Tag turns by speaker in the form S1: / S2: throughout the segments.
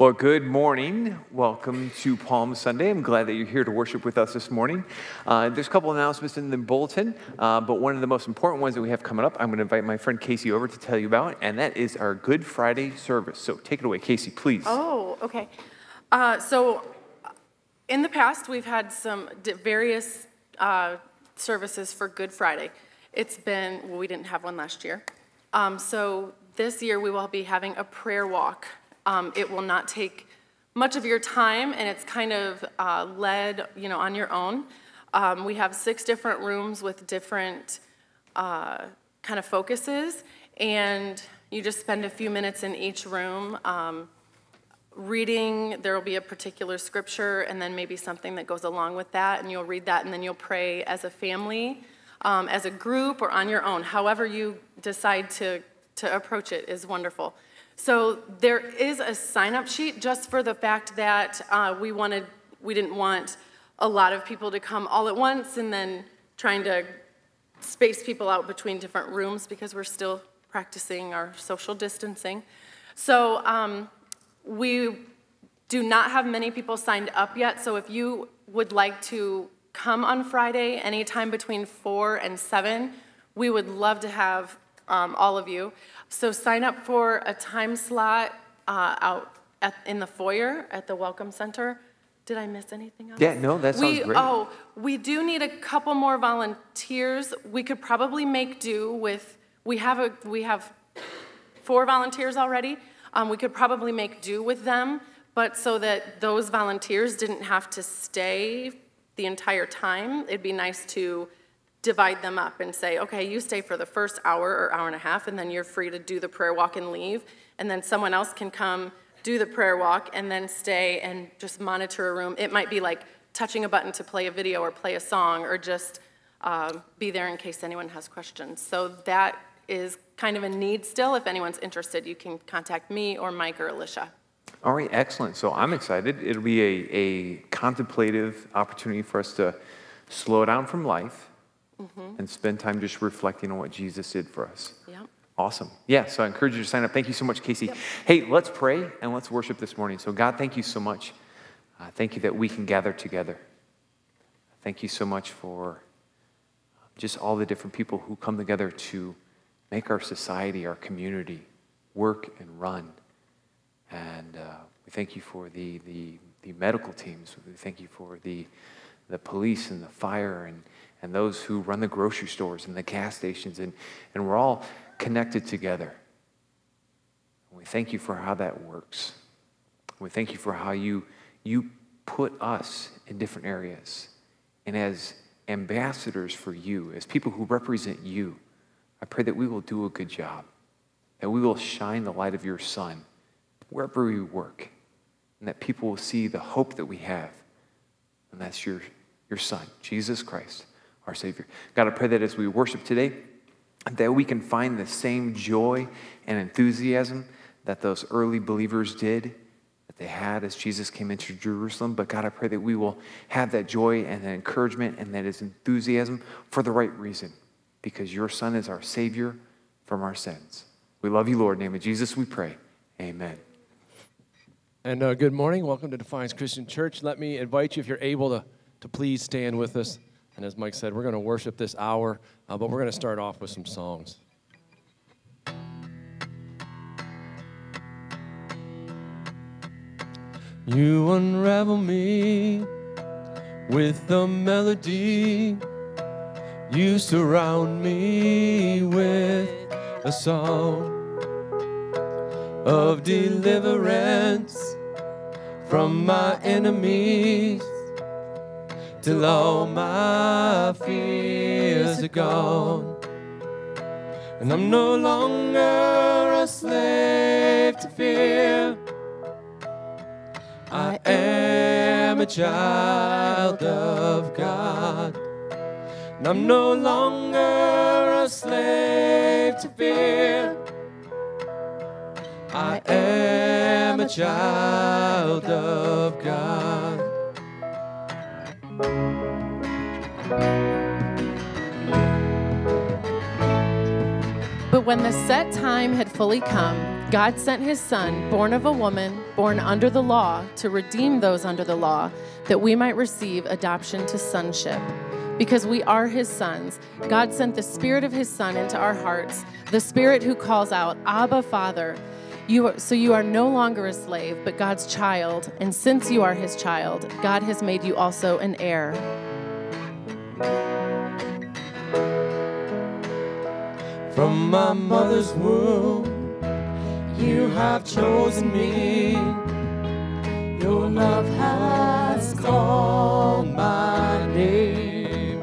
S1: Well, good morning. Welcome to Palm Sunday. I'm glad that you're here to worship with us this morning. Uh, there's a couple announcements in the bulletin, uh, but one of the most important ones that we have coming up, I'm going to invite my friend Casey over to tell you about, and that is our Good Friday service. So take it away, Casey, please.
S2: Oh, okay. Uh, so, in the past, we've had some various uh, services for Good Friday. It's been, well, we didn't have one last year. Um, so, this year we will be having a prayer walk um, it will not take much of your time, and it's kind of uh, led, you know, on your own. Um, we have six different rooms with different uh, kind of focuses, and you just spend a few minutes in each room um, reading. There will be a particular scripture, and then maybe something that goes along with that, and you'll read that, and then you'll pray as a family, um, as a group, or on your own. However, you decide to, to approach it is wonderful. So there is a sign-up sheet just for the fact that uh, we wanted, we didn't want a lot of people to come all at once and then trying to space people out between different rooms because we're still practicing our social distancing. So um, we do not have many people signed up yet. So if you would like to come on Friday anytime between 4 and 7, we would love to have um, all of you. So sign up for a time slot uh, out at, in the foyer at the Welcome Center. Did I miss anything else?
S1: Yeah, no, that sounds
S2: we,
S1: great.
S2: Oh, we do need a couple more volunteers. We could probably make do with, we have, a, we have four volunteers already. Um, we could probably make do with them, but so that those volunteers didn't have to stay the entire time, it'd be nice to divide them up and say, okay, you stay for the first hour or hour and a half, and then you're free to do the prayer walk and leave. And then someone else can come do the prayer walk and then stay and just monitor a room. It might be like touching a button to play a video or play a song or just um, be there in case anyone has questions. So that is kind of a need still. If anyone's interested, you can contact me or Mike or Alicia.
S1: All right, excellent. So I'm excited. It'll be a, a contemplative opportunity for us to slow down from life mm-hmm. and spend time just reflecting on what Jesus did for us.
S2: Yeah.
S1: Awesome. Yeah, so I encourage you to sign up. Thank you so much, Casey. Yep. Hey, let's pray and let's worship this morning. So, God, thank you so much. Uh, thank you that we can gather together. Thank you so much for just all the different people who come together to make our society, our community work and run. And uh, we thank you for the, the, the medical teams. We thank you for the, the police and the fire and and those who run the grocery stores and the gas stations, and, and we're all connected together. And we thank you for how that works. We thank you for how you, you put us in different areas. And as ambassadors for you, as people who represent you, I pray that we will do a good job, that we will shine the light of your Son wherever we work, and that people will see the hope that we have, and that's your, your Son, Jesus Christ our Savior. God, I pray that as we worship today, that we can find the same joy and enthusiasm that those early believers did, that they had as Jesus came into Jerusalem. But God, I pray that we will have that joy and that encouragement and that is enthusiasm for the right reason, because your Son is our Savior from our sins. We love you, Lord. In the name of Jesus, we pray. Amen.
S3: And uh, good morning. Welcome to Defiance Christian Church. Let me invite you, if you're able to, to please stand with us. And as Mike said, we're going to worship this hour, uh, but we're going to start off with some songs. You unravel me with the melody. You surround me with a song of deliverance from my enemies till all my fears are gone. And I'm no longer a slave to fear. I am a child of God. And I'm no longer a slave to fear. I am a child of God.
S2: But when the set time had fully come, God sent his Son, born of a woman, born under the law, to redeem those under the law, that we might receive adoption to sonship. Because we are his sons, God sent the Spirit of his Son into our hearts, the Spirit who calls out, Abba, Father. You are, so you are no longer a slave, but God's child. And since you are his child, God has made you also an heir.
S4: From my mother's womb, you have chosen me. Your love has called my name.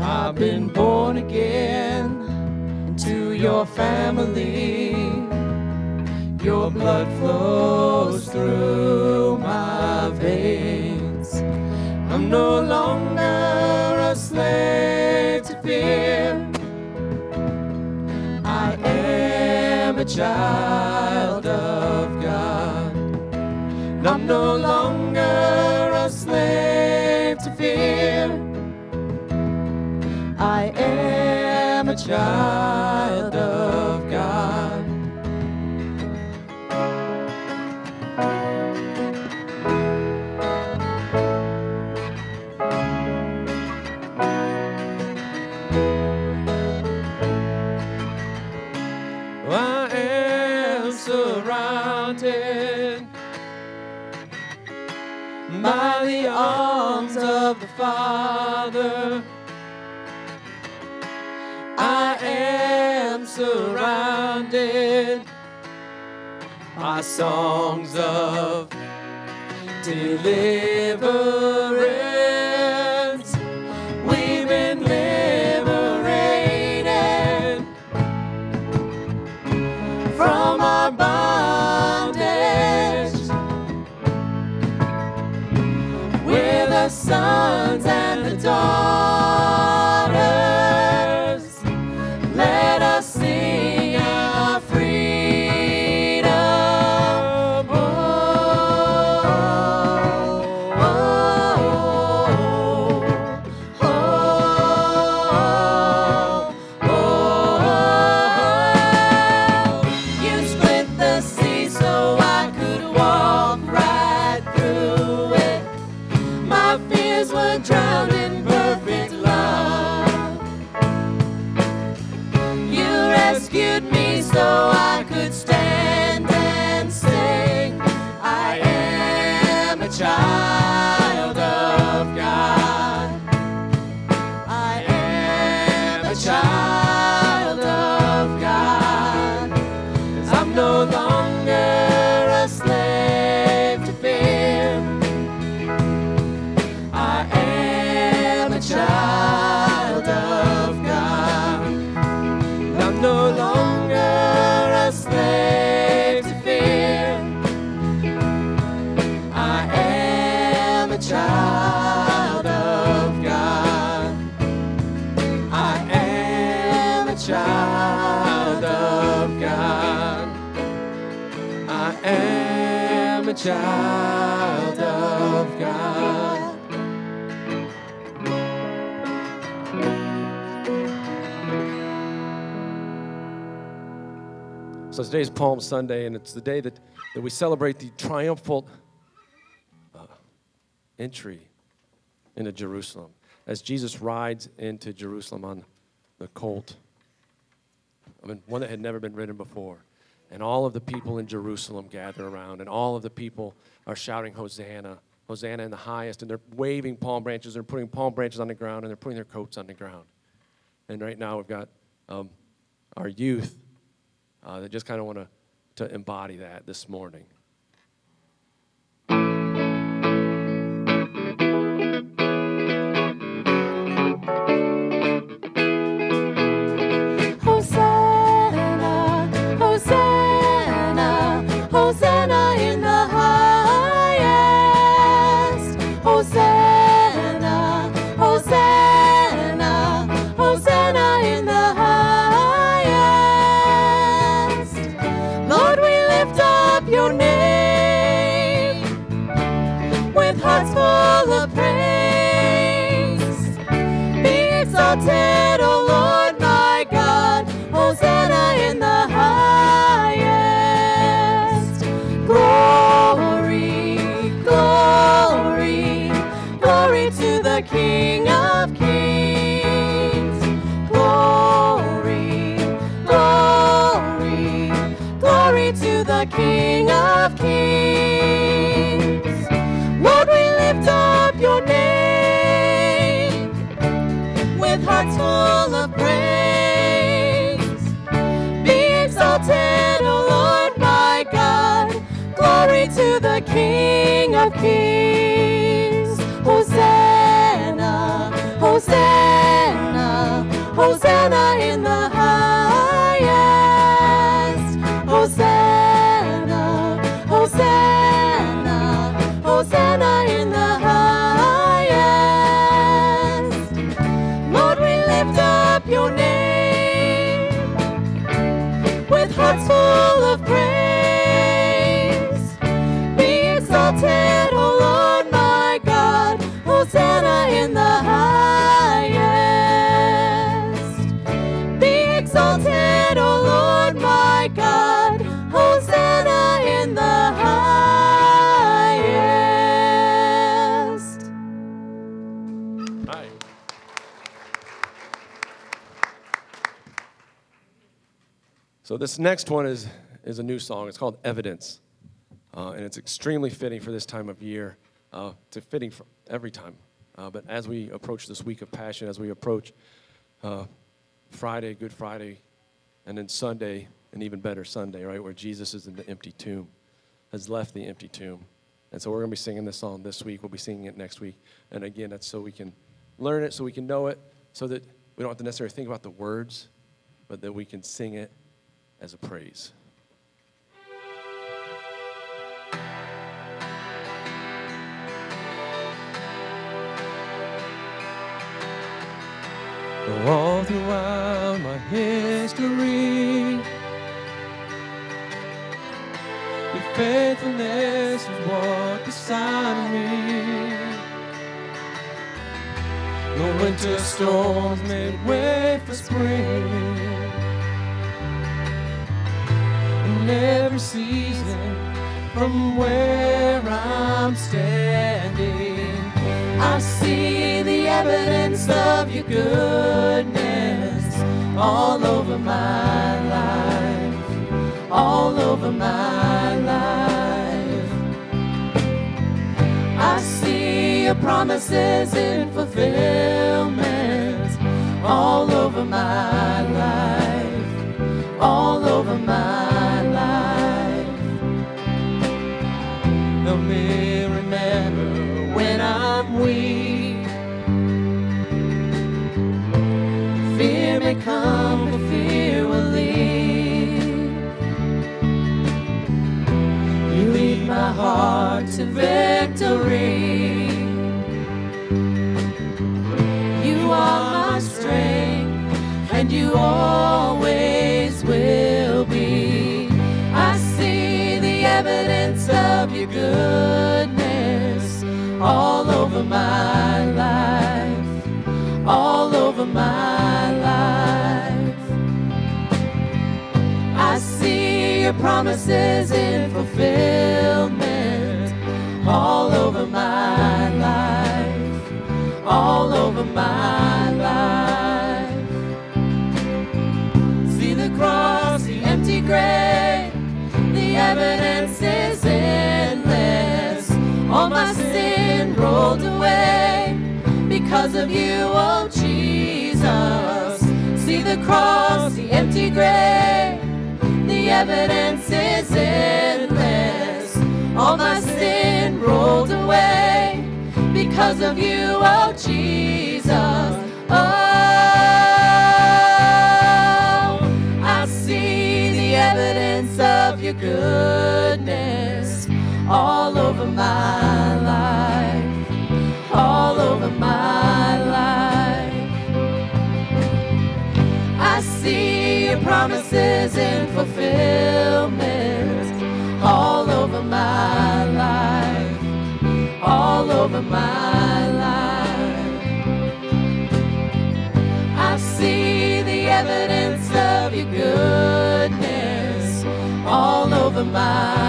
S4: I've been born again into your family. Your blood flows through my veins. I'm no longer slave to fear. I am a child of God. I'm no longer of the Father. I am surrounded by songs of deliverance. So today is Palm Sunday, and it's the day that, that we celebrate the triumphal uh, entry into Jerusalem as Jesus rides into Jerusalem on the colt. I mean, one that had never been ridden before. And all of the people in Jerusalem gather around, and all of the people are shouting, Hosanna, Hosanna in the highest. And they're waving palm branches, they're putting palm branches on the ground, and they're putting their coats on the ground. And right now we've got um, our youth uh, that just kind of want to to embody that this morning.
S2: King
S4: So this next one is, is a new song. It's called Evidence. Uh, and it's extremely fitting for this time of year. Uh, it's fitting for every time. Uh, but as we approach this week of passion, as we approach uh, Friday, Good Friday, and then Sunday, and even better, Sunday, right, where Jesus is in the empty tomb, has left the empty tomb. And so we're going to be singing this song this week. We'll be singing it next week. And again, that's so we can learn it, so we can know it, so that we don't have to necessarily think about the words, but that we can sing it as a praise. All throughout my history, your faithfulness is what beside me. The winter storms made way for spring. Every season, from where I'm standing, I see the evidence of your goodness all over my life, all over my life. I see your promises in fulfillment all over my life, all over my me promises in fulfillment all over my life, all over my life. See the cross, the empty grave, the evidence is endless. All my sin rolled away because of you, oh Jesus. See the cross, the empty grave, evidence is endless. All my sin rolled away because of you, oh Jesus. Oh, I see the evidence of your goodness all over my life, all over my life. I see your promises in fulfillment all over my life, all over my life. I see the evidence of your goodness all over my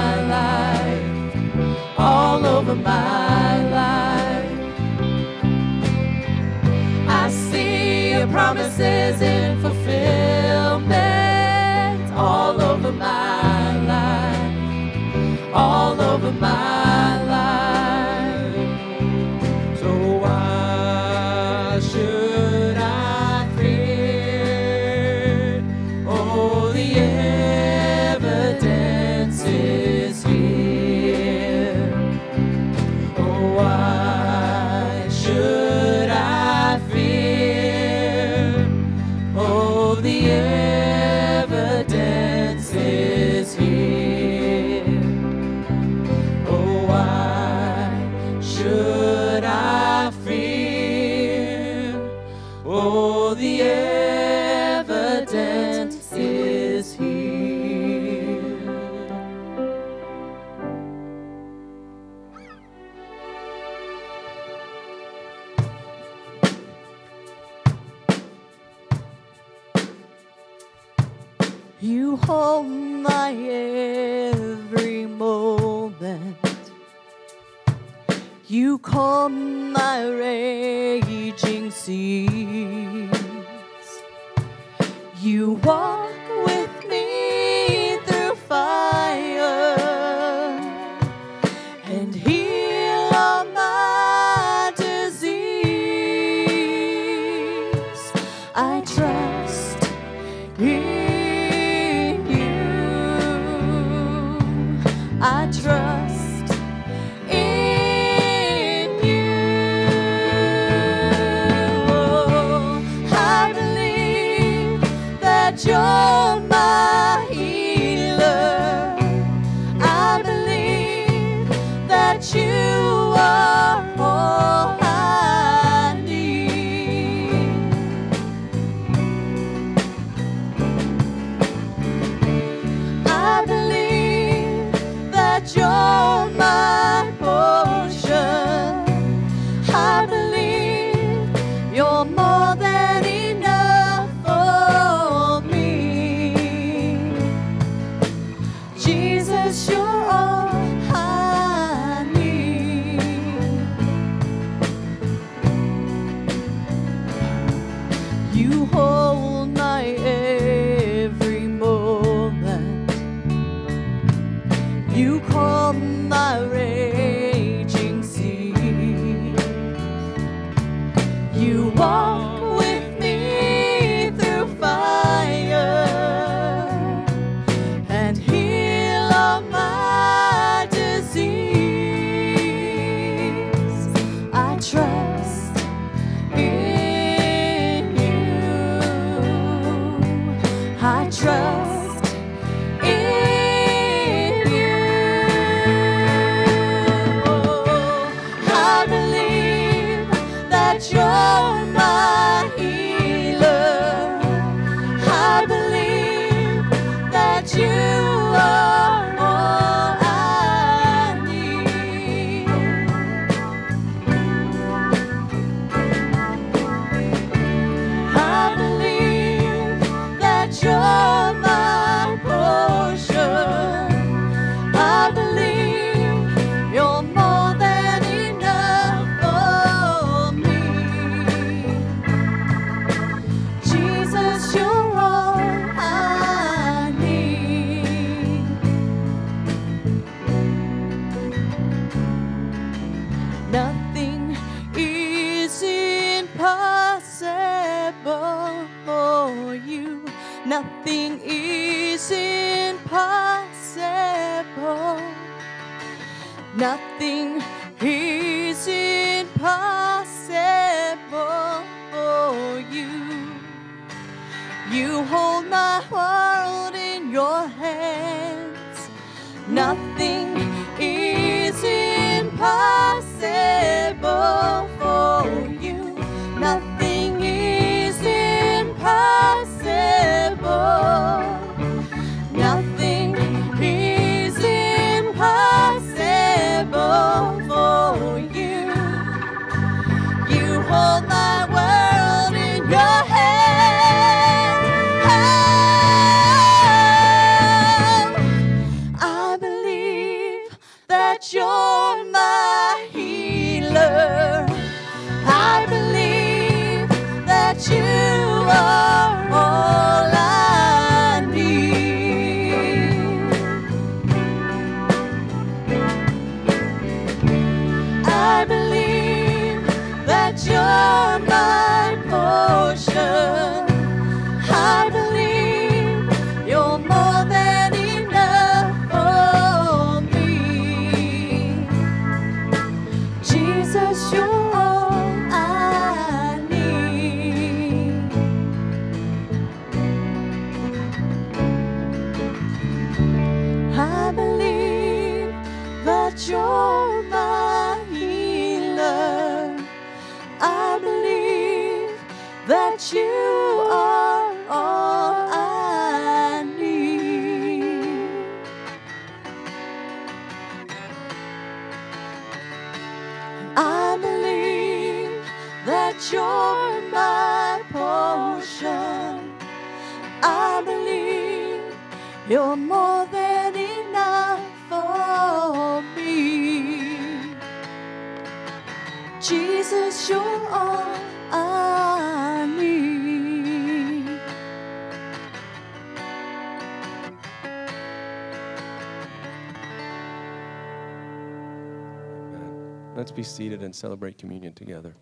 S4: be seated and celebrate communion together.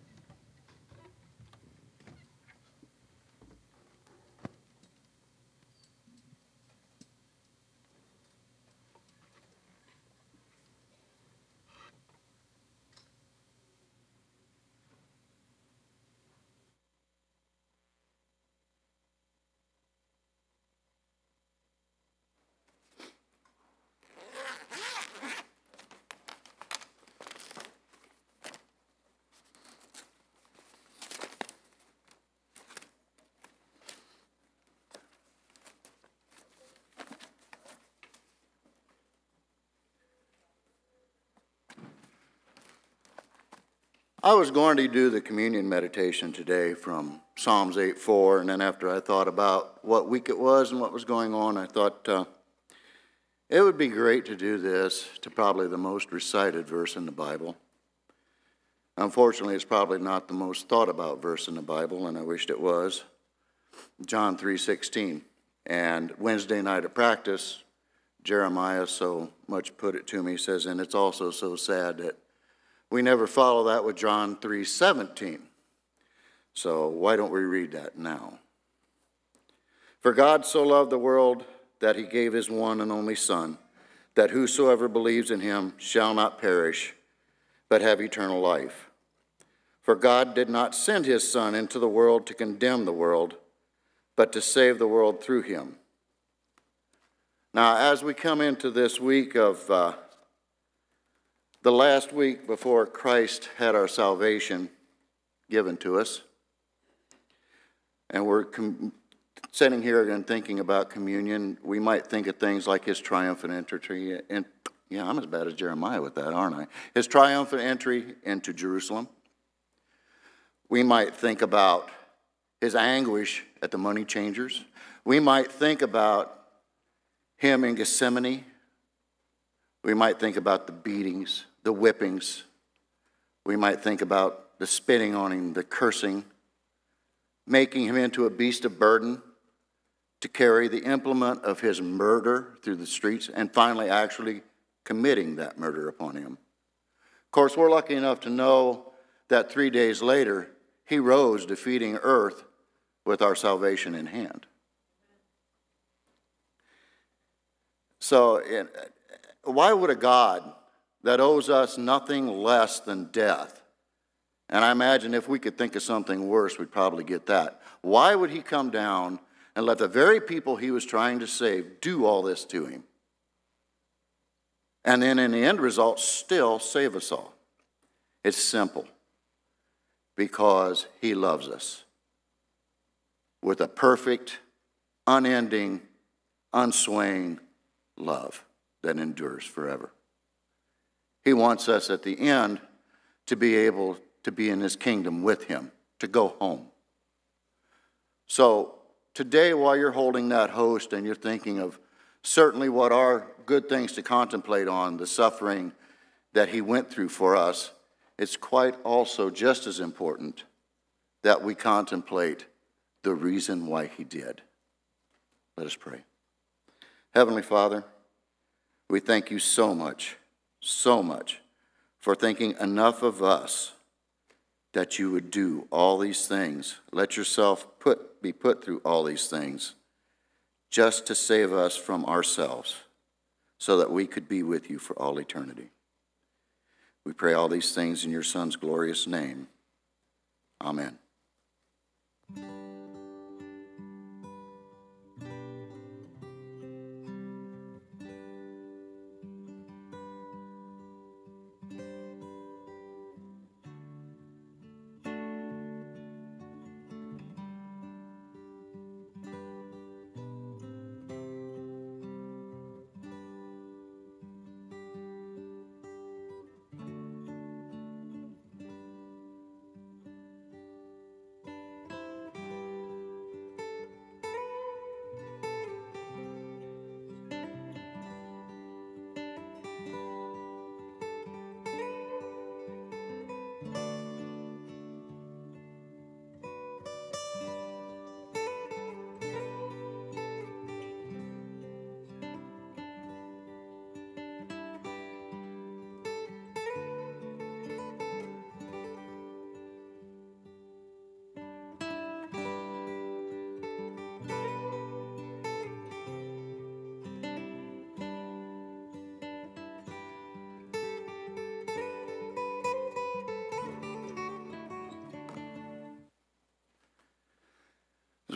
S5: I was going to do the communion meditation today from Psalms 8 4, and then after I thought about what week it was and what was going on, I thought uh, it would be great to do this to probably the most recited verse in the Bible. Unfortunately, it's probably not the most thought about verse in the Bible, and I wished it was. John 3 16. And Wednesday night at practice, Jeremiah so much put it to me, says, and it's also so sad that we never follow that with John 3:17. So why don't we read that now? For God so loved the world that he gave his one and only son that whosoever believes in him shall not perish but have eternal life. For God did not send his son into the world to condemn the world but to save the world through him. Now, as we come into this week of uh, the last week before Christ had our salvation given to us, and we're sitting here and thinking about communion, we might think of things like his triumphant entry. And yeah, I'm as bad as Jeremiah with that, aren't I? His triumphant entry into Jerusalem. We might think about his anguish at the money changers. We might think about him in Gethsemane. We might think about the beatings, the whippings. We might think about the spitting on him, the cursing, making him into a beast of burden to carry the implement of his murder through the streets, and finally actually committing that murder upon him. Of course, we're lucky enough to know that three days later, he rose, defeating earth with our salvation in hand. So, why would a God that owes us nothing less than death, and I imagine if we could think of something worse, we'd probably get that. Why would he come down and let the very people he was trying to save do all this to him? And then in the end result, still save us all. It's simple because he loves us with a perfect, unending, unswaying love that endures forever. He wants us at the end to be able to be in his kingdom with him, to go home. So, today, while you're holding that host and you're thinking of certainly what are good things to contemplate on, the suffering that he went through for us, it's quite also just as important that we contemplate the reason why he did. Let us pray. Heavenly Father, we thank you so much, so much for thinking enough of us that you would do all these things. Let yourself put, be put through all these things just to save us from ourselves so that we could be with you for all eternity. We pray all these things in your Son's glorious name. Amen.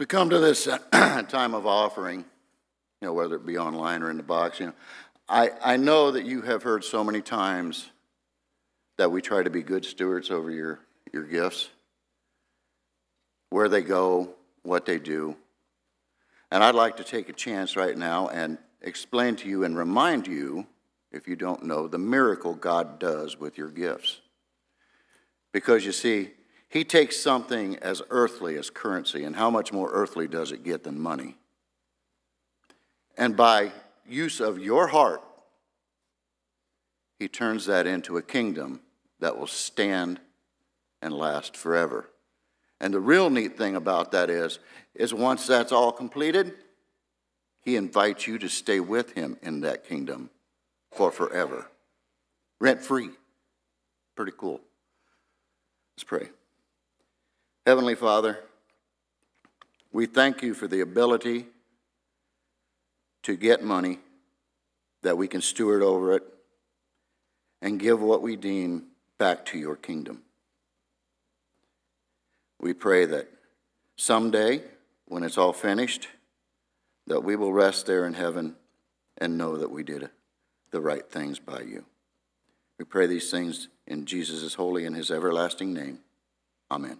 S5: We come to this uh, time of offering, you know, whether it be online or in the box, you know, I, I know that you have heard so many times that we try to be good stewards over your, your gifts, where they go, what they do. And I'd like to take a chance right now and explain to you and remind you, if you don't know, the miracle God does with your gifts. Because you see, He takes something as earthly as currency, and how much more earthly does it get than money? And by use of your heart, He turns that into a kingdom that will stand and last forever. And the real neat thing about that is, is once that's all completed, he invites you to stay with him in that kingdom for forever. Rent free. Pretty cool. Let's pray. Heavenly Father, we thank you for the ability to get money that we can steward over it and give what we deem back to your kingdom. We pray that someday, when it's all finished, that we will rest there in heaven and know that we did the right things by you. We pray these things in Jesus' holy and his everlasting name. Amen.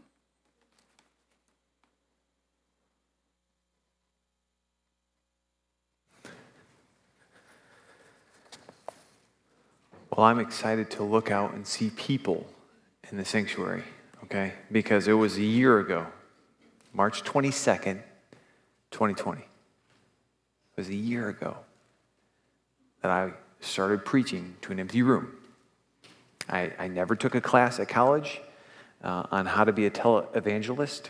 S1: Well, I'm excited to look out and see people in the sanctuary, okay? Because it was a year ago, March 22nd, 2020. It was a year ago that I started preaching to an empty room. I, I never took a class at college uh, on how to be a televangelist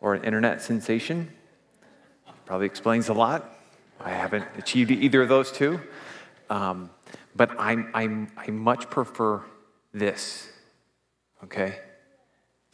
S1: or an internet sensation. Probably explains a lot. I haven't achieved either of those two. Um, but I'm, I'm, I much prefer this, okay?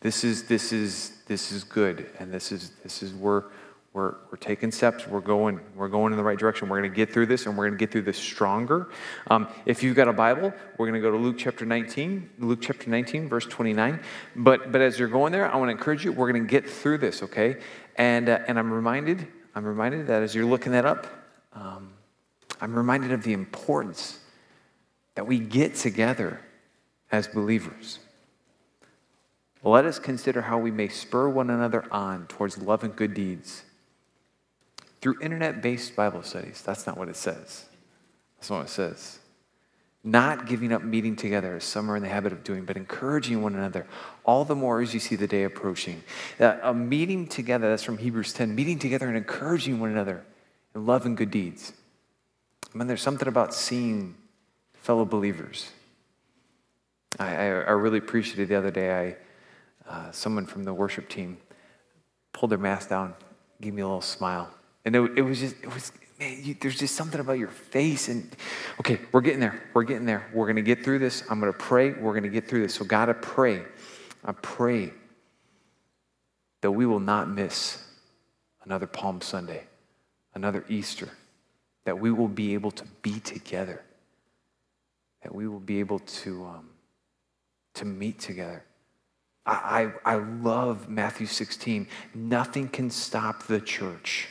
S1: This is, this is, this is good, and this is, this is where we're, we're taking steps. We're going, we're going in the right direction. We're going to get through this, and we're going to get through this stronger. Um, if you've got a Bible, we're going to go to Luke chapter 19, Luke chapter 19, verse 29. But, but as you're going there, I want to encourage you, we're going to get through this, okay? And, uh, and I'm reminded, I'm reminded that as you're looking that up, um, I'm reminded of the importance that we get together as believers. Let us consider how we may spur one another on towards love and good deeds through internet based Bible studies. That's not what it says. That's not what it says. Not giving up meeting together, as some are in the habit of doing, but encouraging one another, all the more as you see the day approaching. Uh, a meeting together, that's from Hebrews 10, meeting together and encouraging one another in love and good deeds. I mean, there's something about seeing fellow believers. I, I, I really appreciated the other day, I, uh, someone from the worship team pulled their mask down, gave me a little smile. And it, it was just, it was, man, you, there's just something about your face. And okay, we're getting there. We're getting there. We're going to get through this. I'm going to pray. We're going to get through this. So, God, I pray, I pray that we will not miss another Palm Sunday, another Easter, that we will be able to be together, that we will be able to, um, to meet together. I, I, I love Matthew 16. Nothing can stop the church.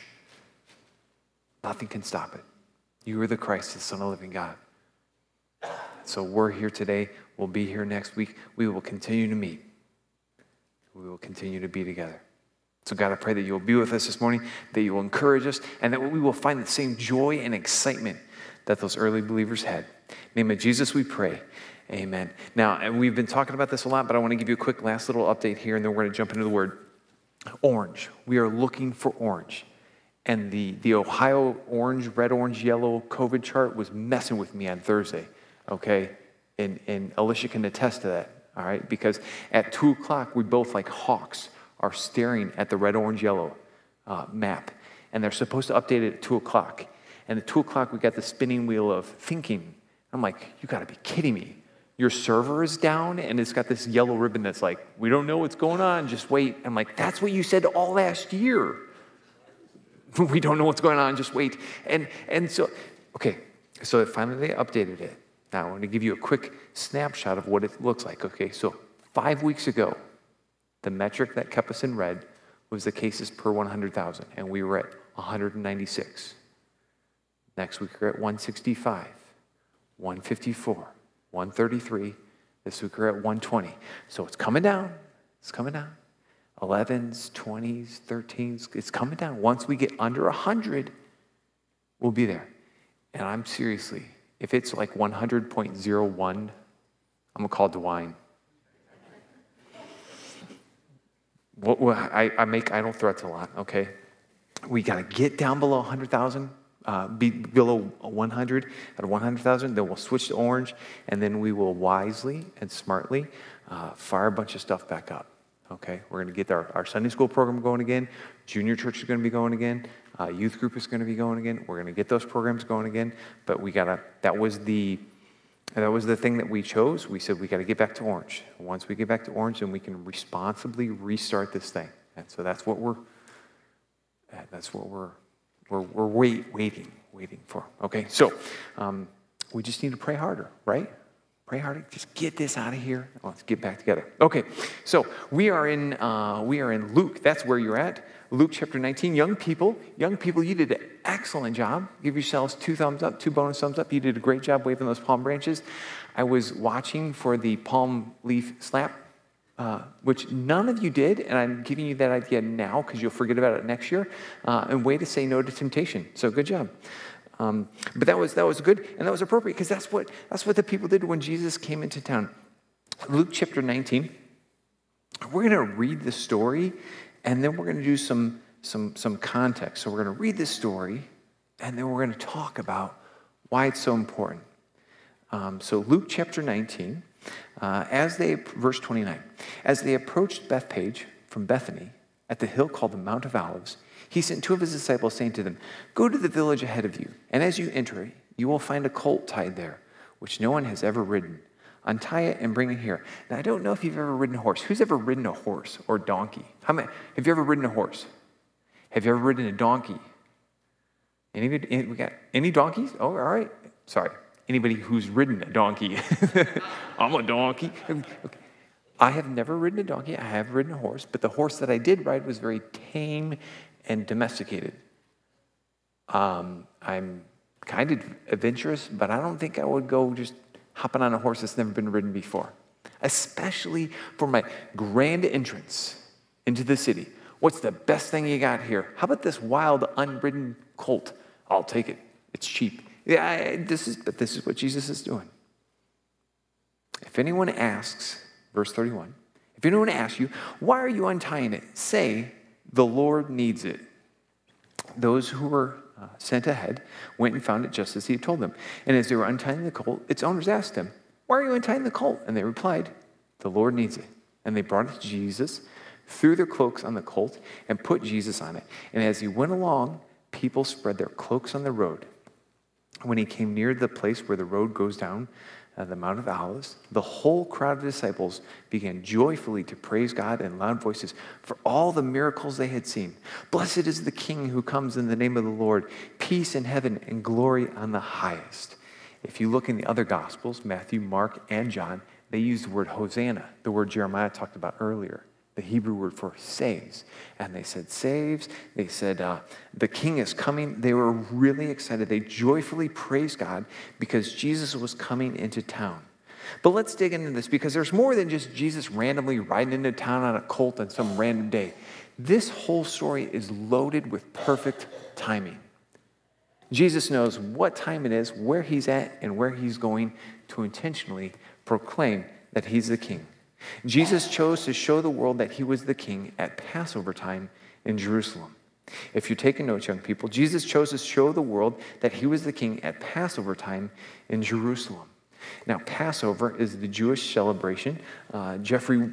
S1: Nothing can stop it. You are the Christ, the Son of the living God. So we're here today. We'll be here next week. We will continue to meet. We will continue to be together. So, God, I pray that you will be with us this morning, that you will encourage us, and that we will find the same joy and excitement that those early believers had. Name of Jesus, we pray. Amen. Now, and we've been talking about this a lot, but I want to give you a quick last little update here, and then we're going to jump into the word orange. We are looking for orange. And the, the Ohio orange, red, orange, yellow COVID chart was messing with me on Thursday, okay? And, and Alicia can attest to that, all right? Because at 2 o'clock, we both, like hawks, are staring at the red, orange, yellow uh, map. And they're supposed to update it at 2 o'clock. And at 2 o'clock, we got the spinning wheel of thinking. I'm like, you gotta be kidding me. Your server is down and it's got this yellow ribbon that's like, we don't know what's going on, just wait. I'm like, that's what you said all last year. we don't know what's going on, just wait. And, and so, okay, so finally they updated it. Now I want to give you a quick snapshot of what it looks like. Okay, so five weeks ago, the metric that kept us in red was the cases per 100,000, and we were at 196. Next week, we're at 165, 154, 133. This week, we're at 120. So it's coming down. It's coming down. 11s, 20s, 13s. It's coming down. Once we get under 100, we'll be there. And I'm seriously, if it's like 100.01, I'm going to call DeWine. What, what, I, I make idle threats a lot, okay? We got to get down below 100,000, uh, be below 100, at 100,000, then we'll switch to orange, and then we will wisely and smartly uh, fire a bunch of stuff back up, okay? We're going to get our, our Sunday school program going again, junior church is going to be going again, uh, youth group is going to be going again. We're going to get those programs going again, but we got to, that was the, that was the thing that we chose. We said we got to get back to orange. Once we get back to orange, then we can responsibly restart this thing. And so that's what we're that's what we're we're, we're wait, waiting waiting for. Okay, so um, we just need to pray harder, right? Pray harder. Just get this out of here. Let's get back together. Okay, so we are in uh, we are in Luke. That's where you're at. Luke chapter 19. Young people, young people, you did an excellent job. Give yourselves two thumbs up, two bonus thumbs up. You did a great job waving those palm branches. I was watching for the palm leaf slap, uh, which none of you did, and I'm giving you that idea now because you'll forget about it next year. Uh, and way to say no to temptation. So good job. Um, but that was that was good and that was appropriate because that's what that's what the people did when Jesus came into town. Luke chapter 19. We're going to read the story and then we're going to do some, some, some context. So we're going to read this story, and then we're going to talk about why it's so important. Um, so Luke chapter 19, uh, as they, verse 29, as they approached Bethphage from Bethany at the hill called the Mount of Olives, he sent two of his disciples, saying to them, Go to the village ahead of you, and as you enter you will find a colt tied there, which no one has ever ridden. Untie it and bring it here. Now, I don't know if you've ever ridden a horse. Who's ever ridden a horse or donkey? How many, have you ever ridden a horse? Have you ever ridden a donkey? Any, we got any donkeys? Oh, all right. Sorry. Anybody who's ridden a donkey? I'm a donkey. Okay. I have never ridden a donkey. I have ridden a horse, but the horse that I did ride was very tame and domesticated. Um, I'm kind of adventurous, but I don't think I would go just hopping on a horse that's never been ridden before, especially for my grand entrance into the city. What's the best thing you got here? How about this wild, unridden colt? I'll take it. It's cheap. Yeah, this is, but this is what Jesus is doing. If anyone asks, verse 31, if anyone asks you, why are you untying it? Say, the Lord needs it. Those who were uh, sent ahead, went and found it just as he had told them. And as they were untying the colt, its owners asked them, Why are you untying the colt? And they replied, The Lord needs it. And they brought it to Jesus, threw their cloaks on the colt, and put Jesus on it. And as he went along, people spread their cloaks on the road. When he came near the place where the road goes down, uh, the Mount of Olives, the whole crowd of disciples began joyfully to praise God in loud voices for all the miracles they had seen. Blessed is the King who comes in the name of the Lord, peace in heaven and glory on the highest. If you look in the other Gospels, Matthew, Mark, and John, they use the word Hosanna, the word Jeremiah talked about earlier the Hebrew word for saves. And they said, saves. They said, uh, the king is coming. They were really excited. They joyfully praised God because Jesus was coming into town. But let's dig into this because there's more than just Jesus randomly riding into town on a colt on some random day. This whole story is loaded with perfect timing. Jesus knows what time it is, where he's at, and where he's going to intentionally proclaim that he's the king. Jesus chose to show the world that he was the king at Passover time in Jerusalem. If you're taking notes, young people, Jesus chose to show the world that he was the king at Passover time in Jerusalem. Now, Passover is the Jewish celebration. Uh, Jeffrey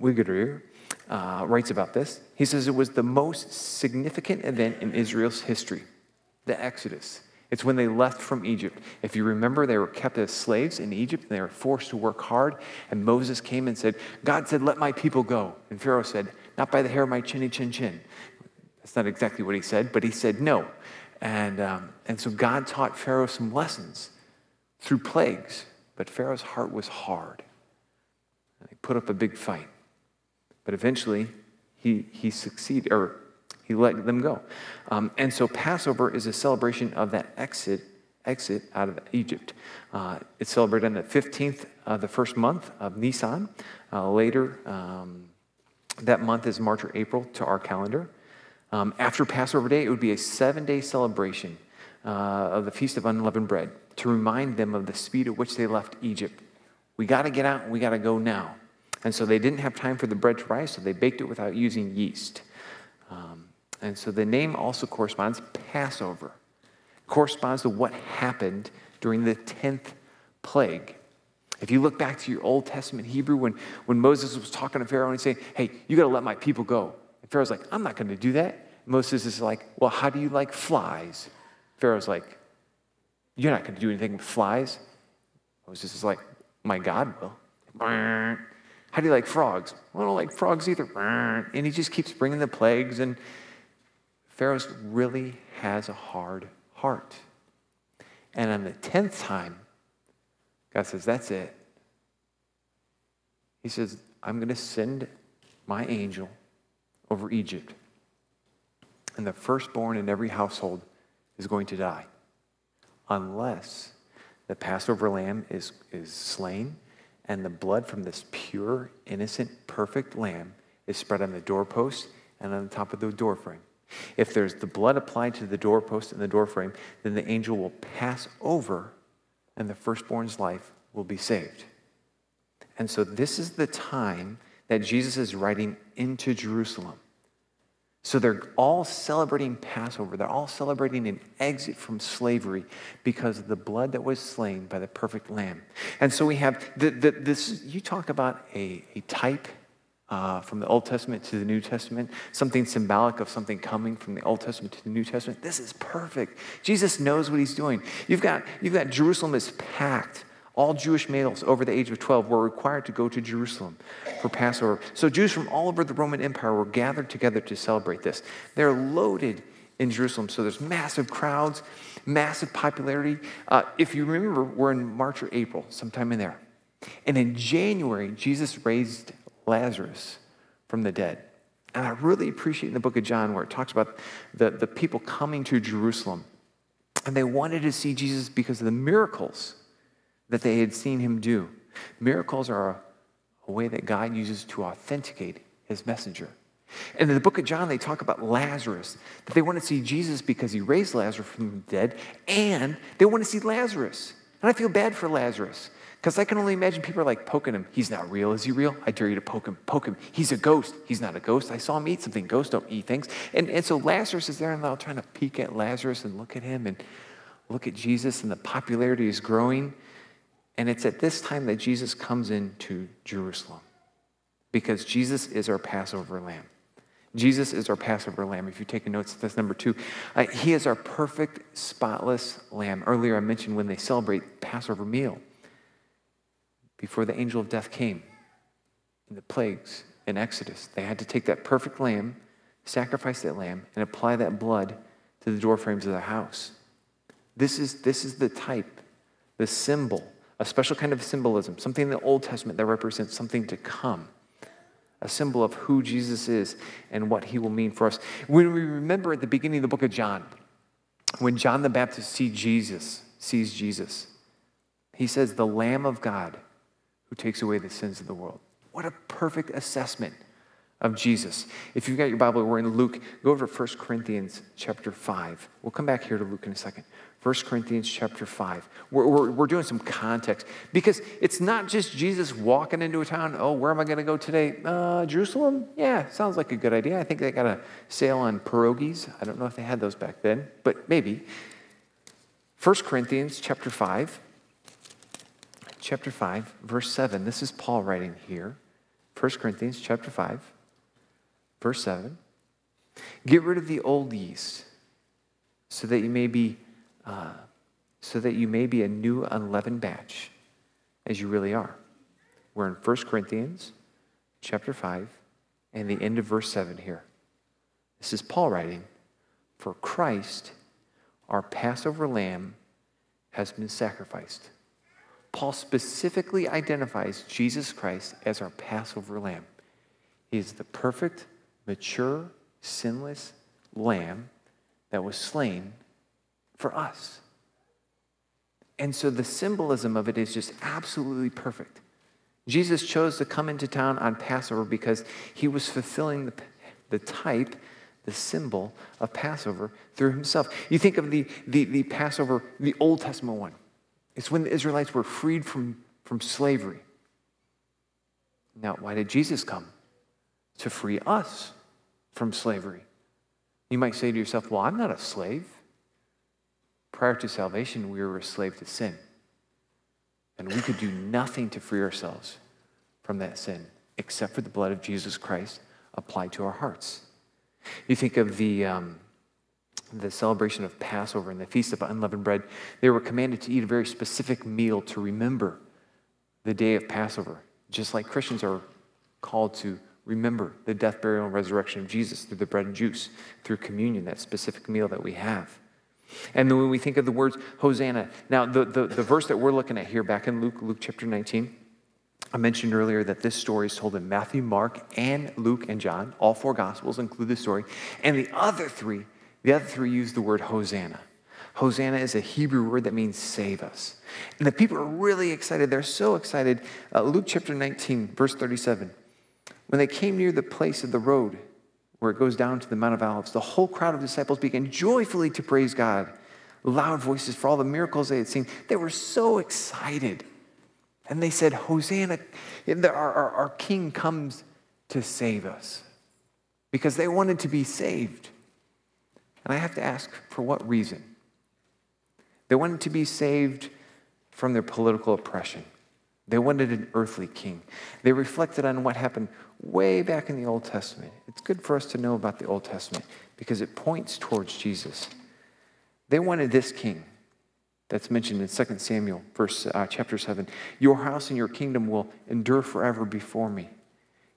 S1: Wigglerier uh, writes about this. He says it was the most significant event in Israel's history, the Exodus. It's when they left from Egypt. If you remember, they were kept as slaves in Egypt and they were forced to work hard. And Moses came and said, God said, Let my people go. And Pharaoh said, Not by the hair of my chinny chin chin. That's not exactly what he said, but he said no. And, um, and so God taught Pharaoh some lessons through plagues. But Pharaoh's heart was hard. And he put up a big fight. But eventually, he, he succeeded, or he let them go. Um, and so Passover is a celebration of that exit, exit out of Egypt. Uh, it's celebrated on the 15th of the first month of Nisan. Uh, later, um, that month is March or April to our calendar. Um, after Passover Day, it would be a seven day celebration uh, of the Feast of Unleavened Bread to remind them of the speed at which they left Egypt. We got to get out and we got to go now. And so they didn't have time for the bread to rise, so they baked it without using yeast. And so the name also corresponds, Passover, corresponds to what happened during the 10th plague. If you look back to your Old Testament Hebrew, when, when Moses was talking to Pharaoh and saying, Hey, you got to let my people go. And Pharaoh's like, I'm not going to do that. Moses is like, Well, how do you like flies? Pharaoh's like, You're not going to do anything with flies. Moses is like, My God will. How do you like frogs? I don't like frogs either. And he just keeps bringing the plagues, and Pharaoh really has a hard heart. And on the 10th time, God says, That's it. He says, I'm going to send my angel over Egypt. And the firstborn in every household is going to die unless the Passover lamb is, is slain and the blood from this pure, innocent, perfect lamb is spread on the doorpost and on the top of the doorframe. If there's the blood applied to the doorpost and the doorframe, then the angel will pass over and the firstborn's life will be saved. And so this is the time that Jesus is riding into Jerusalem. So they're all celebrating Passover. They're all celebrating an exit from slavery because of the blood that was slain by the perfect lamb. And so we have the, the, this, you talk about a, a type uh, from the Old Testament to the New Testament, something symbolic of something coming from the Old Testament to the New Testament. This is perfect. Jesus knows what he's doing. You've got, you've got Jerusalem is packed. All Jewish males over the age of 12 were required to go to Jerusalem for Passover. So Jews from all over the Roman Empire were gathered together to celebrate this. They're loaded in Jerusalem. So there's massive crowds, massive popularity. Uh, if you remember, we're in March or April, sometime in there. And in January, Jesus raised Lazarus from the dead. And I really appreciate in the book of John where it talks about the, the people coming to Jerusalem. And they wanted to see Jesus because of the miracles that they had seen him do. Miracles are a, a way that God uses to authenticate his messenger. And in the book of John, they talk about Lazarus, that they want to see Jesus because he raised Lazarus from the dead, and they want to see Lazarus. And I feel bad for Lazarus because I can only imagine people are like poking him. He's not real. Is he real? I dare you to poke him. Poke him. He's a ghost. He's not a ghost. I saw him eat something. Ghosts don't eat things. And, and so Lazarus is there, and they're all trying to peek at Lazarus and look at him and look at Jesus, and the popularity is growing. And it's at this time that Jesus comes into Jerusalem because Jesus is our Passover lamb. Jesus is our Passover lamb. If you're taking notes, that's number two. Uh, he is our perfect, spotless lamb. Earlier, I mentioned when they celebrate Passover meal, before the angel of death came in the plagues in Exodus, they had to take that perfect lamb, sacrifice that lamb, and apply that blood to the doorframes of the house. This is, this is the type, the symbol a special kind of symbolism, something in the Old Testament that represents something to come, a symbol of who Jesus is and what he will mean for us. When we remember at the beginning of the book of John, when John the Baptist sees Jesus, sees Jesus, he says, the Lamb of God who takes away the sins of the world. What a perfect assessment of Jesus. If you've got your Bible, we're in Luke. Go over to 1 Corinthians chapter 5. We'll come back here to Luke in a second. 1 Corinthians chapter 5. We're, we're, we're, doing some context because it's not just Jesus walking into a town. Oh, where am I going to go today? Uh, Jerusalem? Yeah, sounds like a good idea. I think they got a sale on pierogies. I don't know if they had those back then, but maybe. 1 Corinthians chapter 5. Chapter 5, verse 7. This is Paul writing here. 1 Corinthians chapter 5, verse 7. Get rid of the old yeast so that you may be uh, so that you may be a new unleavened batch as you really are. We're in 1 Corinthians chapter 5 and the end of verse 7 here. This is Paul writing, For Christ, our Passover lamb, has been sacrificed. Paul specifically identifies Jesus Christ as our Passover lamb. He is the perfect, mature, sinless lamb that was slain for us. And so the symbolism of it is just absolutely perfect. Jesus chose to come into town on Passover because he was fulfilling the, the type, the symbol of Passover through himself. You think of the, the, the Passover, the Old Testament one. It's when the Israelites were freed from, from slavery. Now, why did Jesus come? To free us from slavery. You might say to yourself, Well, I'm not a slave. Prior to salvation, we were a slave to sin. And we could do nothing to free ourselves from that sin except for the blood of Jesus Christ applied to our hearts. You think of the, um, the celebration of Passover and the Feast of Unleavened Bread, they were commanded to eat a very specific meal to remember the day of Passover, just like Christians are called to remember the death, burial, and resurrection of Jesus through the bread and juice, through communion, that specific meal that we have. And then when we think of the words Hosanna, now the, the, the verse that we're looking at here back in Luke, Luke chapter 19, I mentioned earlier that this story is told in Matthew, Mark, and Luke and John. All four gospels include this story. And the other three, the other three use the word Hosanna. Hosanna is a Hebrew word that means save us. And the people are really excited. They're so excited. Uh, Luke chapter 19, verse 37. When they came near the place of the road, where it goes down to the Mount of Olives, the whole crowd of disciples began joyfully to praise God, loud voices for all the miracles they had seen. They were so excited. And they said, Hosanna, our, our, our king comes to save us. Because they wanted to be saved. And I have to ask, for what reason? They wanted to be saved from their political oppression. They wanted an earthly king. They reflected on what happened way back in the Old Testament. It's good for us to know about the Old Testament because it points towards Jesus. They wanted this king that's mentioned in 2 Samuel, verse uh, chapter 7. Your house and your kingdom will endure forever before me.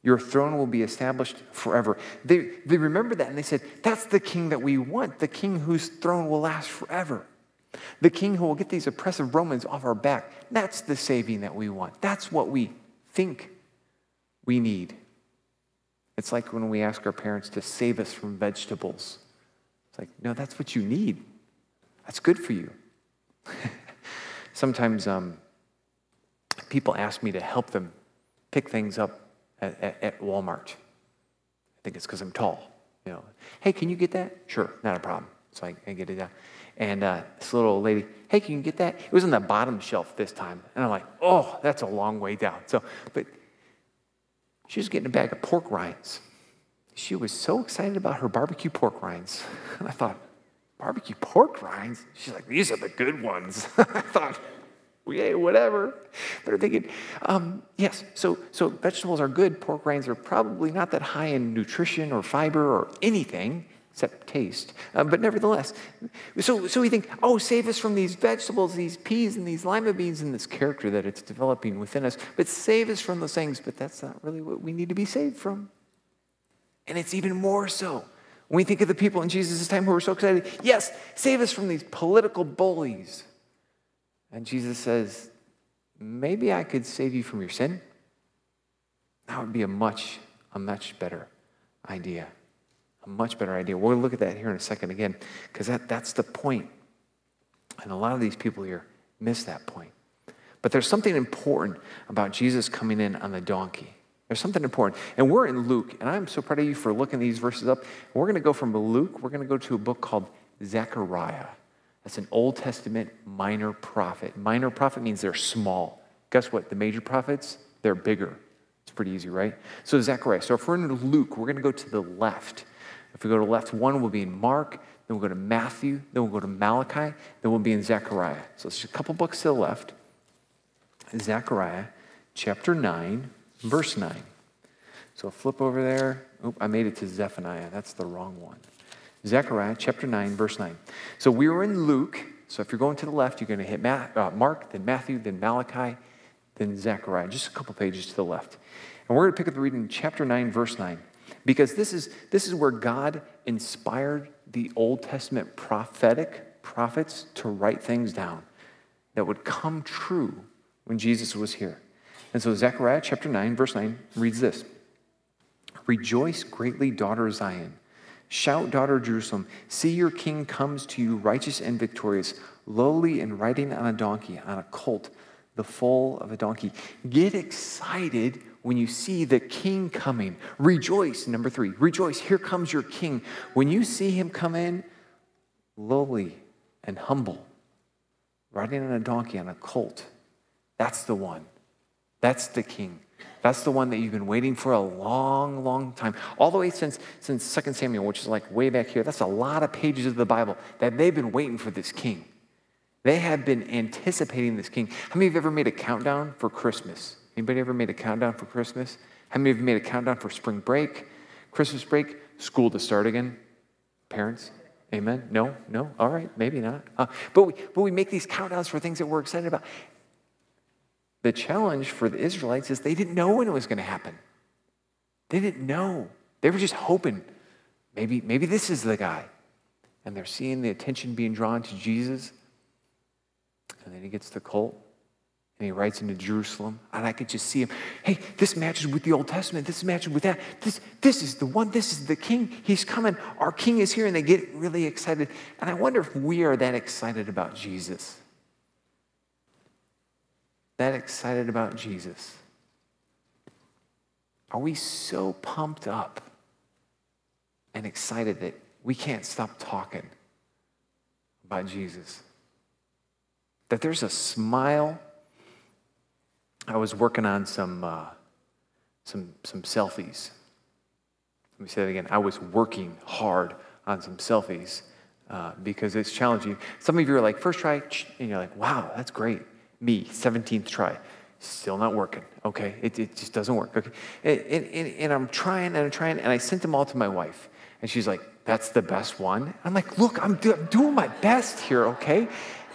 S1: Your throne will be established forever. They, they remember that and they said, That's the king that we want, the king whose throne will last forever. The king who will get these oppressive Romans off our back. That's the saving that we want. That's what we think we need. It's like when we ask our parents to save us from vegetables. It's like, no, that's what you need. That's good for you. Sometimes um, people ask me to help them pick things up at, at, at Walmart. I think it's because I'm tall. You know, hey, can you get that? Sure, not a problem. So I, I get it down. And uh, this little old lady, hey, can you get that? It was on the bottom shelf this time. And I'm like, oh, that's a long way down. So, but she was getting a bag of pork rinds. She was so excited about her barbecue pork rinds. And I thought, barbecue pork rinds? She's like, these are the good ones. I thought, well, yeah, whatever. But I'm thinking, um, yes, so, so vegetables are good. Pork rinds are probably not that high in nutrition or fiber or anything except taste. Uh, but nevertheless, so, so we think, oh, save us from these vegetables, these peas and these lima beans and this character that it's developing within us. But save us from those things. But that's not really what we need to be saved from. And it's even more so when we think of the people in Jesus' time who were so excited. Yes, save us from these political bullies. And Jesus says, maybe I could save you from your sin. That would be a much, a much better idea a much better idea. We'll look at that here in a second again, because that, that's the point. And a lot of these people here miss that point. But there's something important about Jesus coming in on the donkey. There's something important. And we're in Luke, and I'm so proud of you for looking these verses up. We're going to go from Luke, we're going to go to a book called Zechariah. That's an Old Testament minor prophet. Minor prophet means they're small. Guess what? The major prophets, they're bigger. It's pretty easy, right? So, Zechariah. So, if we're in Luke, we're going to go to the left. If we go to left one, we'll be in Mark, then we'll go to Matthew, then we'll go to Malachi, then we'll be in Zechariah. So it's just a couple books to the left. Zechariah chapter 9, verse 9. So flip over there. Oop, I made it to Zephaniah. That's the wrong one. Zechariah chapter 9, verse 9. So we were in Luke. So if you're going to the left, you're going to hit uh, Mark, then Matthew, then Malachi, then Zechariah. Just a couple pages to the left. And we're going to pick up the reading in chapter 9, verse 9. Because this is, this is where God inspired the Old Testament prophetic prophets to write things down that would come true when Jesus was here. And so Zechariah chapter 9, verse 9 reads this Rejoice greatly, daughter Zion. Shout, daughter Jerusalem. See, your king comes to you, righteous and victorious, lowly and riding on a donkey, on a colt, the foal of a donkey. Get excited when you see the king coming. Rejoice, number three. Rejoice, here comes your king. When you see him come in, lowly and humble, riding on a donkey, on a colt, that's the one. That's the king. That's the one that you've been waiting for a long, long time. All the way since, since 2 Samuel, which is like way back here. That's a lot of pages of the Bible that they've been waiting for this king. They have been anticipating this king. How many of you ever made a countdown for Christmas? Anybody ever made a countdown for Christmas? How many of you made a countdown for spring break, Christmas break, school to start again? Parents? Amen? No? No? All right, maybe not. Uh, but, we, but we make these countdowns for things that we're excited about. The challenge for the Israelites is they didn't know when it was going to happen. They didn't know. They were just hoping maybe, maybe this is the guy. And they're seeing the attention being drawn to Jesus. And then he gets the colt and he rides into Jerusalem. And I could just see him. Hey, this matches with the Old Testament. This matches with that. This, this is the one. This is the king. He's coming. Our king is here. And they get really excited. And I wonder if we are that excited about Jesus that excited about Jesus? Are we so pumped up and excited that we can't stop talking about Jesus? That there's a smile. I was working on some, uh, some, some selfies. Let me say that again. I was working hard on some selfies uh, because it's challenging. Some of you are like, first try, and you're like, wow, that's great me, 17th try. Still not working. Okay, it, it just doesn't work. Okay, and, and, and I'm trying and I'm trying, and I sent them all to my wife, and she's like, "That's the best one." I'm like, "Look, I'm, do, I'm doing my best here, okay?"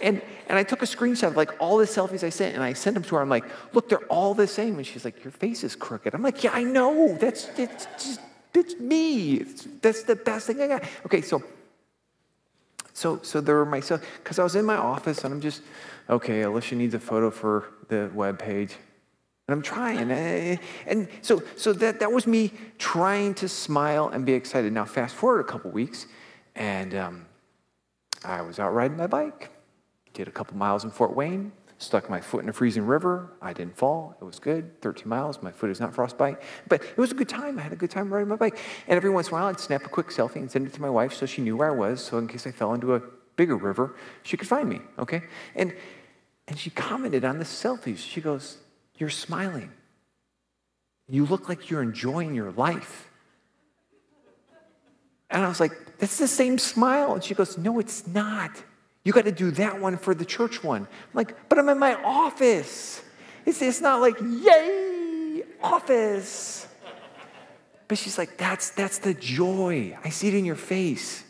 S1: And and I took a screenshot of like all the selfies I sent, and I sent them to her. I'm like, "Look, they're all the same." And she's like, "Your face is crooked." I'm like, "Yeah, I know. That's it's just it's me. It's, that's the best thing I got." Okay, so so so there were myself because I was in my office and I'm just okay, Alicia needs a photo for the web page. And I'm trying. Eh, and so, so that, that was me trying to smile and be excited. Now, fast forward a couple weeks, and um, I was out riding my bike, did a couple miles in Fort Wayne, stuck my foot in a freezing river. I didn't fall. It was good. 13 miles. My foot is not frostbite. But it was a good time. I had a good time riding my bike. And every once in a while, I'd snap a quick selfie and send it to my wife so she knew where I was. So in case I fell into a bigger river, she could find me, okay? And, and she commented on the selfies. She goes, You're smiling. You look like you're enjoying your life. And I was like, That's the same smile. And she goes, No, it's not. You got to do that one for the church one. I'm like, But I'm in my office. It's, it's not like, Yay, office. But she's like, that's, that's the joy. I see it in your face.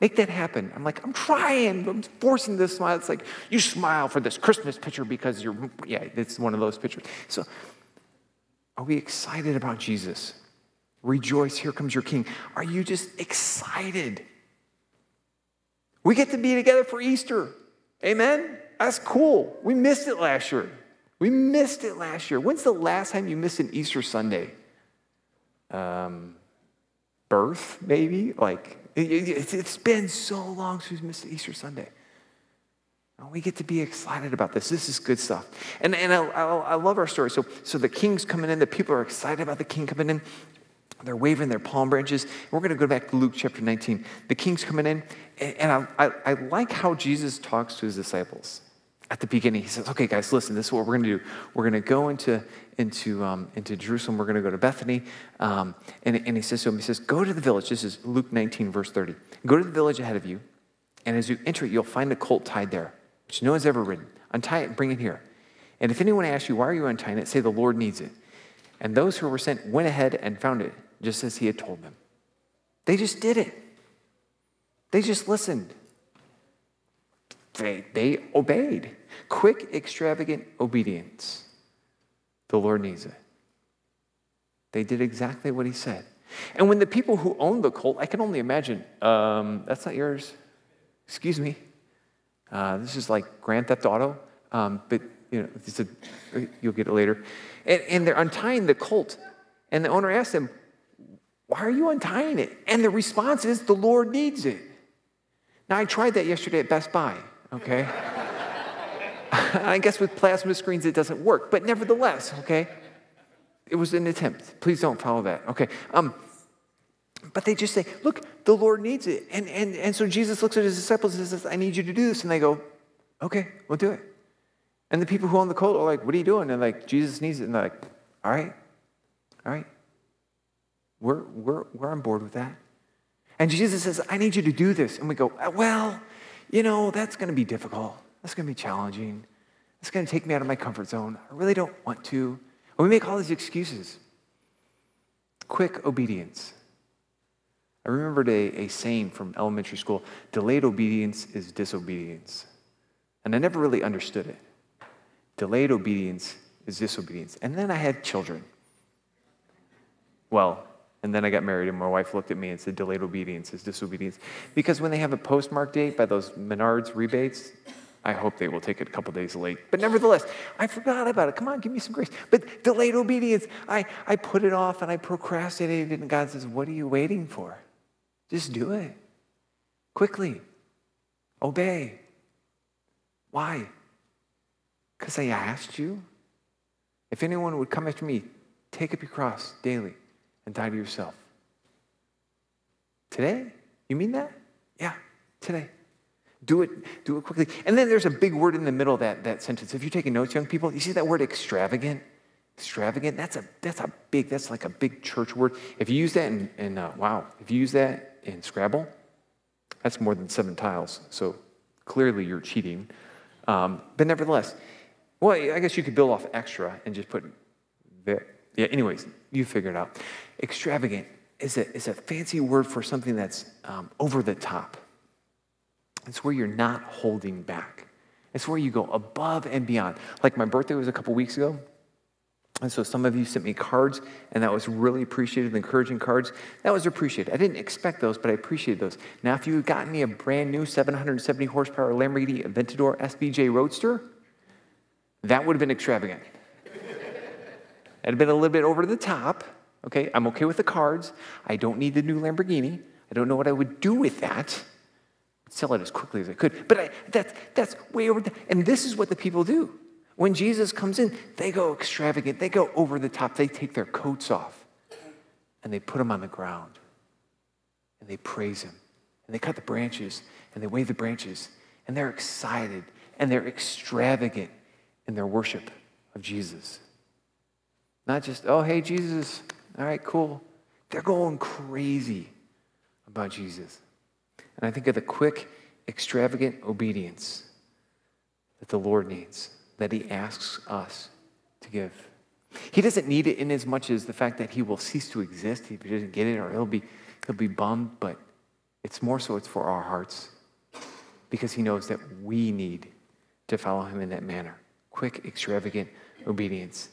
S1: Make that happen. I'm like, I'm trying. I'm forcing this smile. It's like, you smile for this Christmas picture because you're, yeah, it's one of those pictures. So, are we excited about Jesus? Rejoice, here comes your King. Are you just excited? We get to be together for Easter. Amen? That's cool. We missed it last year. We missed it last year. When's the last time you missed an Easter Sunday? Um, birth, maybe? Like, it's been so long since we missed Easter Sunday. We get to be excited about this. This is good stuff. And, and I, I, I love our story. So, so the king's coming in, the people are excited about the king coming in. They're waving their palm branches. We're going to go back to Luke chapter 19. The king's coming in, and I, I, I like how Jesus talks to his disciples at the beginning, he says, okay, guys, listen, this is what we're going to do. We're going to go into, into, um, into Jerusalem. We're going to go to Bethany. Um, and, and he says to him, he says, go to the village. This is Luke 19, verse 30. Go to the village ahead of you. And as you enter it, you'll find a colt tied there, which no one's ever ridden. Untie it and bring it here. And if anyone asks you, why are you untying it? Say, the Lord needs it. And those who were sent went ahead and found it, just as he had told them. They just did it. They just listened. They, they obeyed. Quick, extravagant obedience. The Lord needs it. They did exactly what he said. And when the people who owned the colt, I can only imagine, um, that's not yours. Excuse me. Uh, this is like Grand Theft Auto, um, but you know, a, you'll get it later. And, and they're untying the colt. And the owner asked them, Why are you untying it? And the response is, The Lord needs it. Now, I tried that yesterday at Best Buy, okay? I guess with plasma screens it doesn't work, but nevertheless, okay? It was an attempt. Please don't follow that, okay? Um, but they just say, Look, the Lord needs it. And, and, and so Jesus looks at his disciples and says, I need you to do this. And they go, Okay, we'll do it. And the people who own the coat are like, What are you doing? And like, Jesus needs it. And they're like, All right, all right. We're, we're, we're on board with that. And Jesus says, I need you to do this. And we go, "Uh, Well, you know, that's going to be difficult. That's going to be challenging. That's going to take me out of my comfort zone. I really don't want to. And we make all these excuses. Quick obedience. I remembered a, a saying from elementary school delayed obedience is disobedience. And I never really understood it. Delayed obedience is disobedience. And then I had children. Well, and then I got married, and my wife looked at me and said, Delayed obedience is disobedience. Because when they have a postmark date by those Menards rebates, I hope they will take it a couple days late. But nevertheless, I forgot about it. Come on, give me some grace. But delayed obedience, I, I put it off and I procrastinated, and God says, What are you waiting for? Just do it quickly. Obey. Why? Because I asked you. If anyone would come after me, take up your cross daily and die to yourself. Today? You mean that? Yeah, today. Do it, do it quickly. And then there's a big word in the middle of that, that sentence. If you're taking notes, young people, you see that word extravagant? Extravagant, that's a that's a big, that's like a big church word. If you use that in, in uh, wow, if you use that in Scrabble, that's more than seven tiles. So clearly you're cheating. Um, but nevertheless, well, I guess you could build off extra and just put. Yeah, anyways, you figure it out. Extravagant is a, is a fancy word for something that's um, over the top. It's where you're not holding back. It's where you go above and beyond. Like my birthday was a couple weeks ago. And so some of you sent me cards, and that was really appreciated, encouraging cards. That was appreciated. I didn't expect those, but I appreciated those. Now, if you had gotten me a brand new 770 horsepower Lamborghini Aventador SVJ Roadster, that would have been extravagant. That'd have been a little bit over the top. Okay, I'm okay with the cards. I don't need the new Lamborghini. I don't know what I would do with that. Sell it as quickly as I could. But I, that's, that's way over the, and this is what the people do. When Jesus comes in, they go extravagant. They go over the top. They take their coats off and they put them on the ground and they praise him. And they cut the branches and they wave the branches and they're excited and they're extravagant in their worship of Jesus. Not just, oh, hey, Jesus, all right, cool. They're going crazy about Jesus. And I think of the quick, extravagant obedience that the Lord needs, that He asks us to give. He doesn't need it in as much as the fact that He will cease to exist if He doesn't get it, or He'll be, he'll be bummed, but it's more so it's for our hearts because He knows that we need to follow Him in that manner. Quick, extravagant obedience.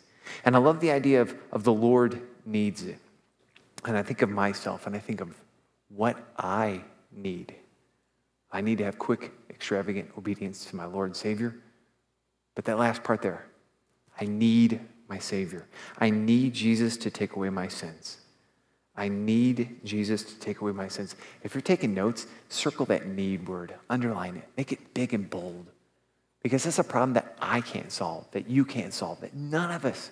S1: And I love the idea of, of the Lord needs it. And I think of myself and I think of what I need. I need to have quick, extravagant obedience to my Lord and Savior. But that last part there, I need my Savior. I need Jesus to take away my sins. I need Jesus to take away my sins. If you're taking notes, circle that need word, underline it, make it big and bold. Because that's a problem that I can't solve, that you can't solve, that none of us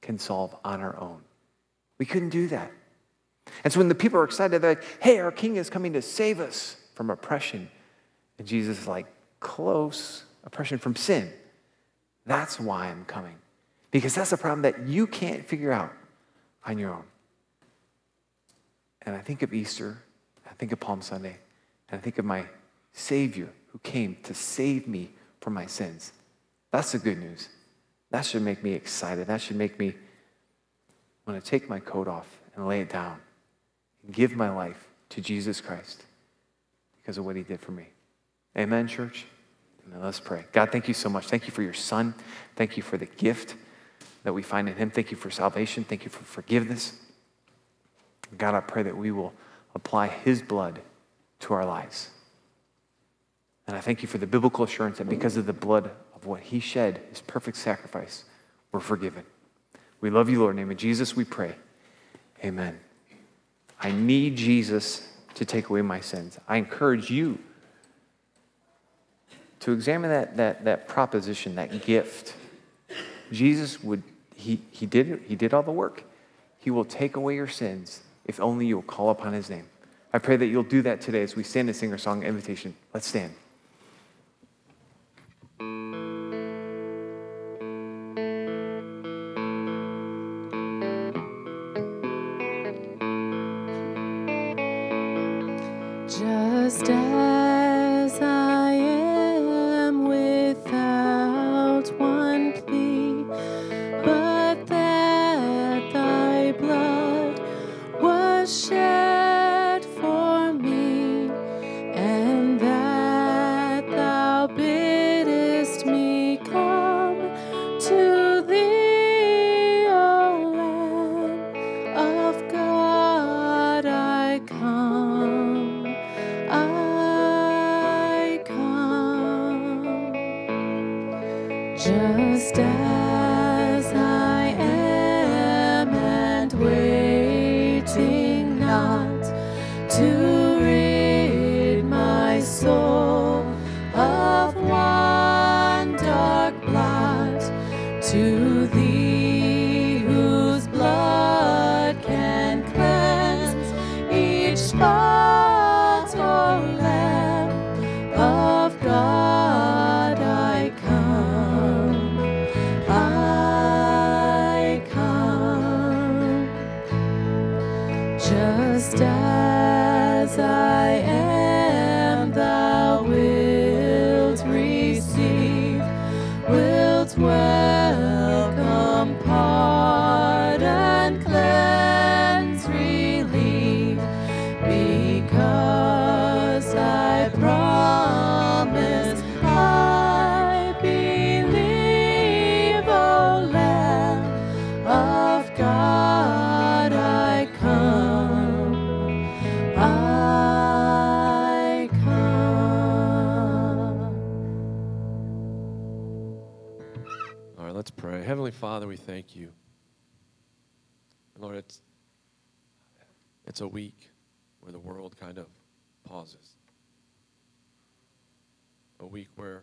S1: can solve on our own. We couldn't do that. And so when the people are excited, they're like, hey, our king is coming to save us from oppression. And Jesus is like, close, oppression from sin. That's why I'm coming. Because that's a problem that you can't figure out on your own. And I think of Easter, I think of Palm Sunday, and I think of my Savior who came to save me from my sins. That's the good news. That should make me excited. That should make me want to take my coat off and lay it down and give my life to Jesus Christ because of what he did for me. Amen, church? Let's pray. God, thank you so much. Thank you for your son. Thank you for the gift that we find in him. Thank you for salvation. Thank you for forgiveness. God, I pray that we will apply his blood to our lives. And I thank you for the biblical assurance that because of the blood of what he shed, his perfect sacrifice, we're forgiven. We love you, Lord. In the name of Jesus, we pray. Amen. I need Jesus to take away my sins. I encourage you to examine that, that, that proposition, that gift. Jesus would, he, he, did, it- he did all the work. He will take away your sins if only you will call upon his name. I pray that you'll do that today as we stand and sing our song invitation. Let's stand.
S4: To
S3: a week where the world kind of pauses. A week where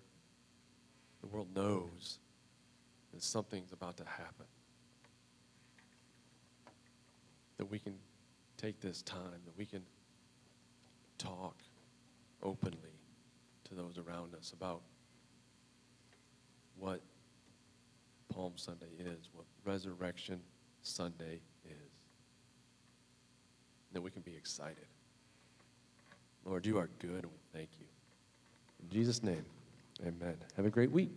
S3: the world knows that something's about to happen. That we can take this time, that we can talk openly to those around us about what Palm Sunday is, what Resurrection Sunday. That we can be excited. Lord, you are good, and we thank you. In Jesus' name, amen. Have a great week.